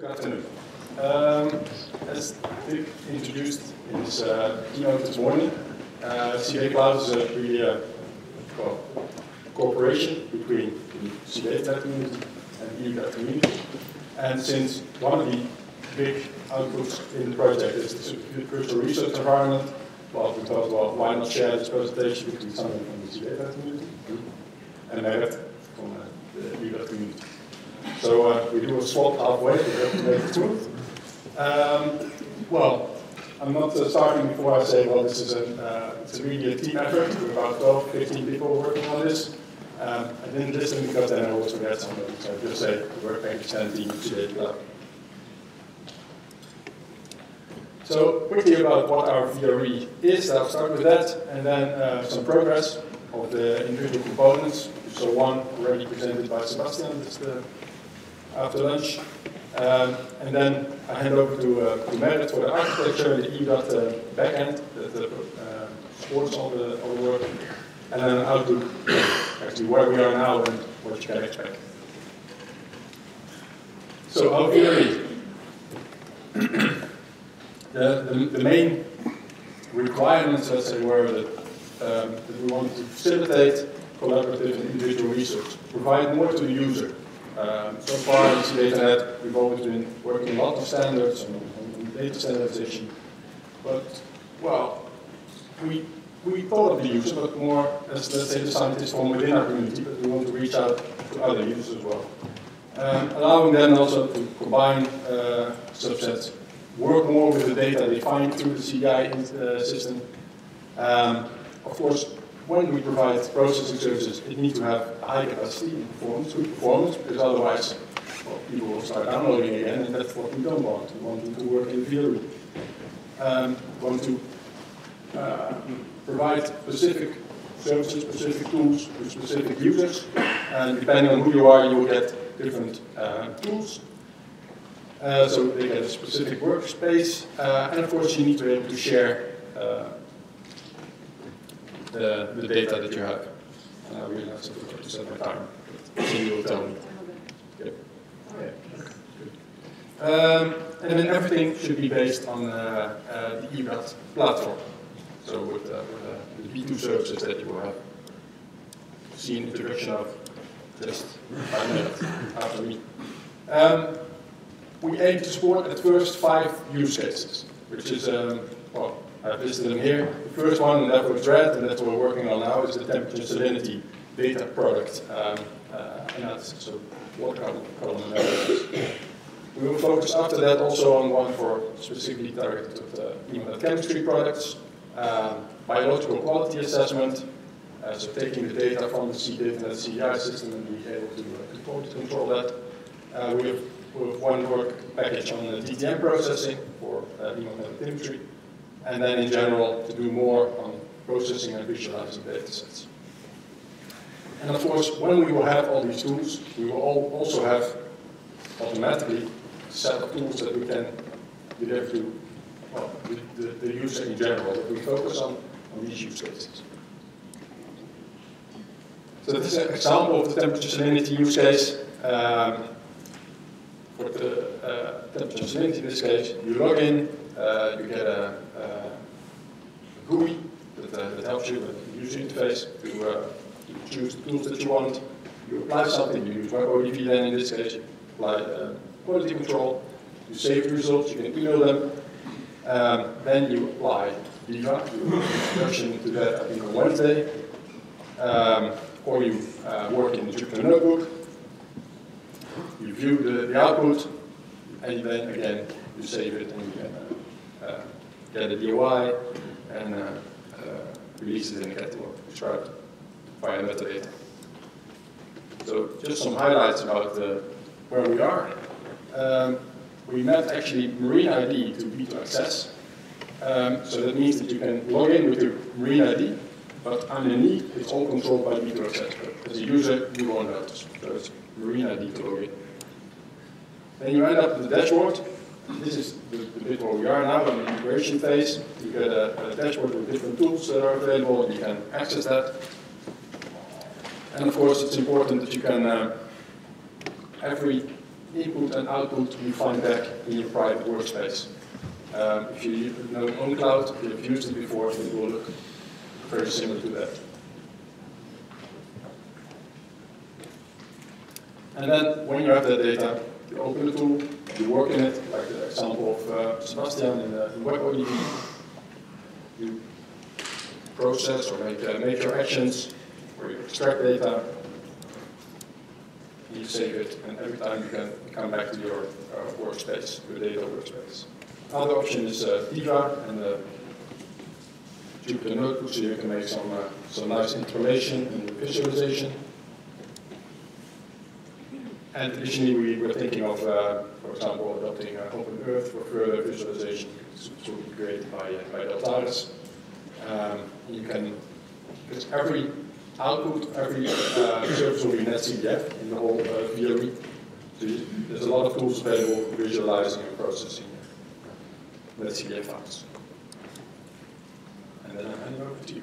Good afternoon. Um, as Dick introduced in his uh, keynote this morning, uh, SeaDataCloud is a really uh, well, cooperation between the SeaData community and the EUDAT community. And since one of the big outputs in the project is the virtual research environment, well, we thought, well, why not share this presentation between someone from the SeaData community and Merit from uh, the EUDAT community. So uh, we do a swap halfway to make it. Um, well, I'm not uh, starting before I say, well, this is a, uh, it's a really a team effort. We're about 12, 15 people working on this. Um, I didn't listen because then I always forget somebody. So I just say the work package team today. So quickly about what our VRE is. I'll start with that, and then uh, some progress of the individual components. So one already presented by Sebastian. This the after lunch. Um, and then I hand over to, uh, to Merit for the architecture and the EUDAT uh, backend that uh, supports all the, all the work. And then outlook, actually where we are now and what you can expect. So our the, the, the, main requirements, let's say, were that, um, that we wanted to facilitate collaborative and individual research, provide more to the user, um, so far in SeaDataNet, we've always been working a lot of standards and, and data standardization. But, well, we, we thought of the user, but more as, let's say, the scientists from within our community, but we want to reach out to other users as well. Um, allowing them also to combine uh, subsets, work more with the data they find through the CDI uh, system. Um, of course, when we provide processing services, it needs to have high capacity and performance, good performance, because otherwise well, people will start downloading again, and that's what we don't want. We want them to work in theory. Um, we want to uh, provide specific services, specific tools to specific users, and depending on who you are, you will get different uh, tools. Uh, so they get a specific workspace, uh, and of course you need to be able to share uh, the, the data that you have. And I realize I to set my time. you will tell me. Yep. Um, and then everything should be based on uh, uh, the EUDAT platform. So with, uh, with the B2 services that you will have seen introduction of just five minutes after me. Um, we aim to support at first five use cases, which is, um, well, I've listed them here. The first one, and that was red, and that's what we're working on now, is the temperature salinity data product um, uh, analysis, so column analysis. We will focus after that also on one for specifically targeted to uh, chemistry products, um, biological quality assessment, uh, so taking the data from the CDIF and the CDI system and being able to uh, control, that. Uh, we, have, we have one work package on the DTM processing for uh, chemistry and then in general to do more on processing and visualizing data sets. And of course, when we will have all these tools, we will also have automatically a set of tools that we can deliver to well, the, the, the user in general, that we focus on, on these use cases. So this is an example of the temperature salinity use case. Um, for the uh, temperature salinity in this case, you log in, uh, you get a, a GUI that, uh, that, helps you with the user interface to, uh, choose the tools that you want. You apply something, you use WebODV then in this case, you apply uh, quality control, you save the results, you can email them, um, then you apply DIVA, you introduction to that I think on Wednesday, um, or you uh, work in the Jupyter Notebook, you view the, the output, and then again you save it and you can uh, get a DOI and uh, uh, release it in catalog described via metadata. So just some highlights about where we are. Um, we mapped actually Marine ID to B2 Access. Um, so that means that you can log in with your Marine ID, but underneath it's all controlled by B2 Access. But as a user, you won't notice. So it's Marine ID to log in. Then you end up with the dashboard, this is the, the, bit where we are now in the integration phase. You get a, a, dashboard with different tools that are available, and you can access that. And of course, it's important that you can, uh, every input and output you find back in your private workspace. Um, if you know OwnCloud, if you've used it before, it will look very similar to that. And then when you have that data, you open the tool, you work in it, like the example of uh, Sebastian in, uh, in WebODV. You process or make, uh, make your actions, or you extract data, you save it, and every time you can come back to your uh, workspace, your data workspace. Another option is uh, and the Jupyter Notebook, so you can make some, uh, some nice information and visualization. And additionally, we were thinking of, uh, for example, adopting uh, Open Earth for further visualization. Will be created by, uh, by Deltares. Um, you can, because every output, every uh, service will be NetCDF in the whole uh, VRE. So there's a lot of tools available for visualizing and processing NetCDF files. And then I hand over to you.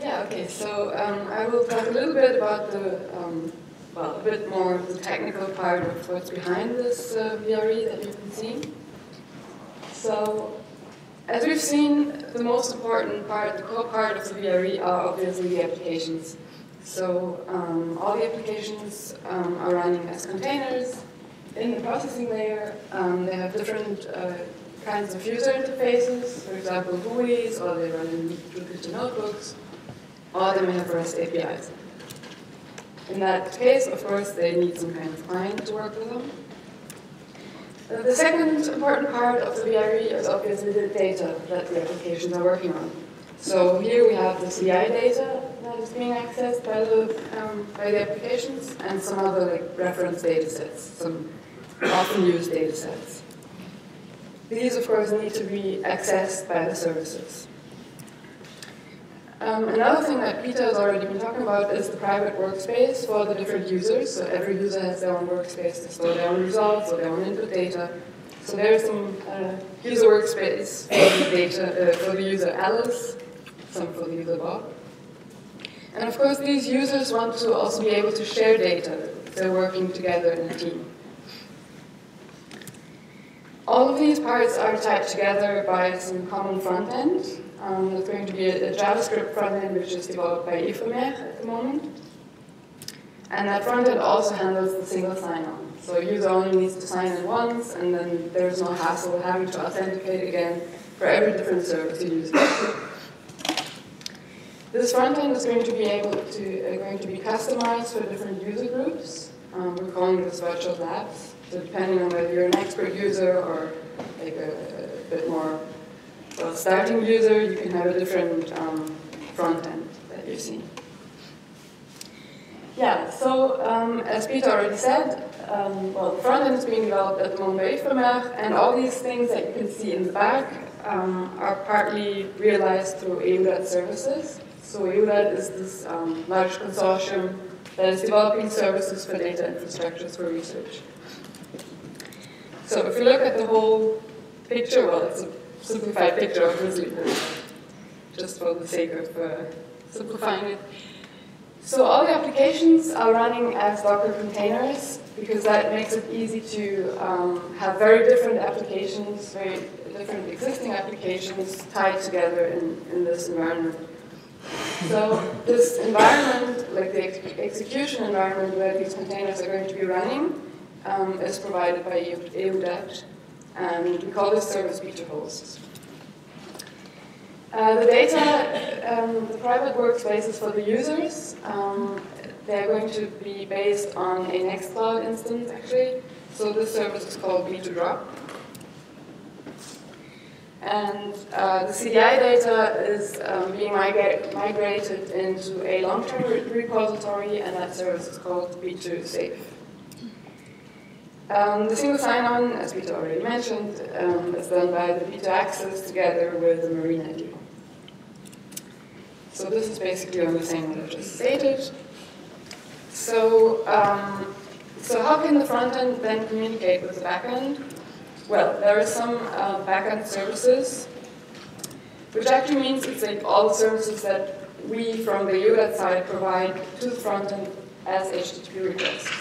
Yeah, okay, so um, I will talk a little bit about the, um, well, a bit more of the technical part of what's behind this uh, VRE that you've been seeing. So, as we've seen, the most important part, the core part of the VRE are obviously the applications. So, um, all the applications um, are running as containers in the processing layer. Um, they have different uh, kinds of user interfaces, for example, GUIs, or they run in Jupyter notebooks or they may have REST APIs. In that case, of course, they need some kind of client to work with them. Uh, the second important part of the VRE is obviously the data that the applications are working on. So here we have the CI data that is being accessed by the, um, by the applications and some other like reference data sets, some often used data sets. These, of course, need to be accessed by the services. Um, another thing that Peter has already been talking about is the private workspace for the different users. So every user has their own workspace to store their own results or their own input data. So there's some uh, user workspace for the data uh, for the user Alice, some for the user Bob. And of course, these users want to also be able to share data they're working together in a team. All of these parts are tied together by some common front end. Um, there's going to be a, a JavaScript frontend which is developed by Ifremer at the moment. And that frontend also handles the single sign-on. So a user only needs to sign in once, and then there's no hassle having to authenticate again for every different service you use. This frontend is going to be able to uh, going to be customized for different user groups. Um, we're calling this virtual labs. So depending on whether you're an expert user or like a, a bit more well, starting user, you can have a different um, front end that you see. Yeah, so um, as Peter already said, um, well, the front end is being developed at by and all these things that you can see in the back um, are partly realized through EUDAT services. So EUDAT is this um, large consortium that is developing services for data infrastructures for research. So if you look at the whole picture, well, it's a simplified picture of Grizzly just for the sake of uh, simplifying it. So all the applications are running as Docker containers because that makes it easy to um, have very different applications, very different existing applications tied together in, in this environment. So this environment, like the ex execution environment where these containers are going to be running, um, is provided by EUDAT and we call this service feature hosts. Uh, the data, um, the private workspaces for the users, um, they're going to be based on a Nextcloud instance, actually. So this service is called B2Drop. And uh, the CDI data is um, being migra migrated into a long-term re repository, and that service is called B2Safe. Um, the single sign-on, as Peter already mentioned, um, is done by the B2 Access together with the Marine ID. So this is basically on the same what I just stated. So, um, so how can the front end then communicate with the back end? Well, there are some uh, backend services, which actually means it's like all the services that we from the EUDAT side provide to the front end as HTTP requests.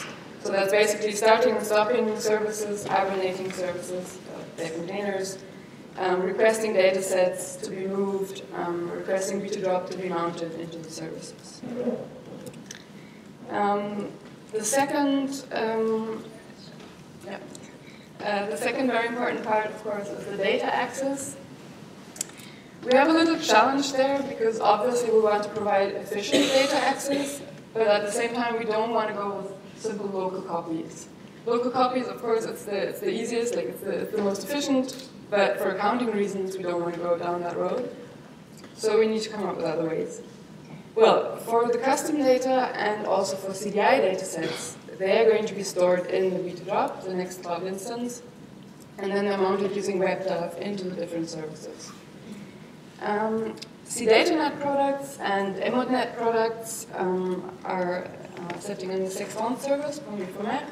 So that's basically starting and stopping services, hibernating services, uh, their containers, um, requesting data sets to be moved, um, requesting B2Drop to be mounted into the services. Um, the second, um, yeah, uh, the second very important part, of course, is the data access. We have a little challenge there because obviously we want to provide efficient data access, but at the same time we don't want to go with simple local copies. Local copies, of course, it's the, it's the easiest, like it's the, it's the most efficient, but for accounting reasons, we don't want to go down that road. So we need to come up with other ways. Well, for the custom data and also for CDI data sets, they are going to be stored in the B2Drop, the next cloud instance, and then they're mounted using WebDAV into the different services. Um, SeaDataNet products and EmodNet products um, are uh, sitting in the 6.1 service from Ifremer,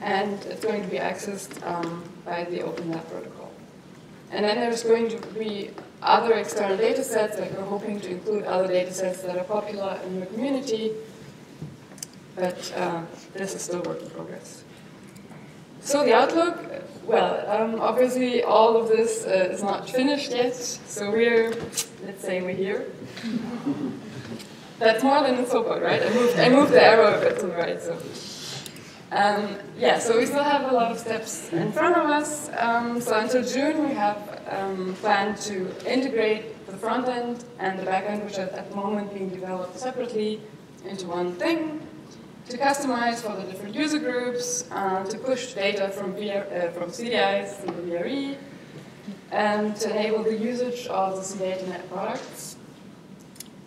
and it's going to be accessed um, by the OPeNDAP protocol. And then there's going to be other external data sets, like we're hoping to include other data sets that are popular in the community, but uh, this is still work in progress. So the outlook, well, um, obviously all of this uh, is not finished yet, so we're, let's say we're here. That's more than a soapbox, right? I moved, I moved the arrow a bit to the right, so. Um, yeah, so we still have a lot of steps in front of us. Um, so until June, we have um, planned to integrate the front end and the back end, which are at the moment being developed separately, into one thing. To customize for the different user groups, uh, to push data from, VR, uh, from CDIs to the VRE, and to enable the usage of the SeaDataNet products.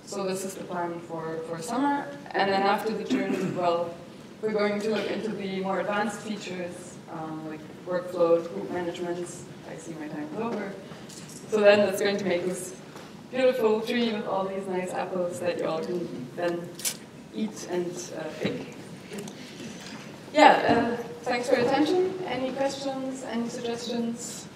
So this is the plan for, for summer. And then after the June, well, we're going to look into the more advanced features, um, like workflows, group management. I see my time is over. So then that's going to make this beautiful tree with all these nice apples that you all can then eat and uh, pick. Yeah, uh, thanks for your attention. Any questions, any suggestions?